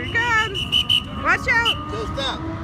Here it comes. Watch out. Don't stop.